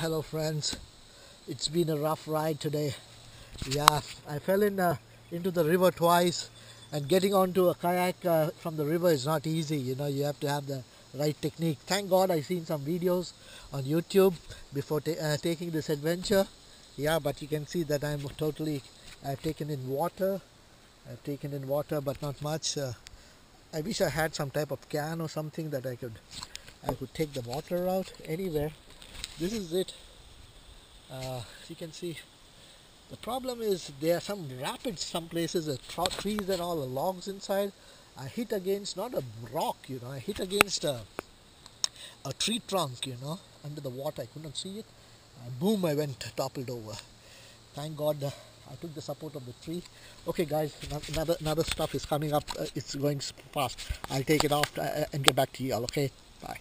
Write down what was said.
hello friends. It's been a rough ride today. Yeah I fell in uh, into the river twice and getting onto a kayak uh, from the river is not easy. You know you have to have the right technique. Thank god I seen some videos on YouTube before ta uh, taking this adventure. Yeah but you can see that I'm totally uh, taken in water. I've taken in water but not much. Uh, I wish I had some type of can or something that I could I could take the water out anywhere this is it. Uh, you can see the problem is there are some rapids some places the trees and all the logs inside I hit against not a rock you know I hit against a, a tree trunk you know under the water. I could not see it. Uh, boom I went toppled over. Thank god uh, I took the support of the tree. Okay guys another another stuff is coming up. Uh, it's going fast. I'll take it off uh, and get back to you all okay? Bye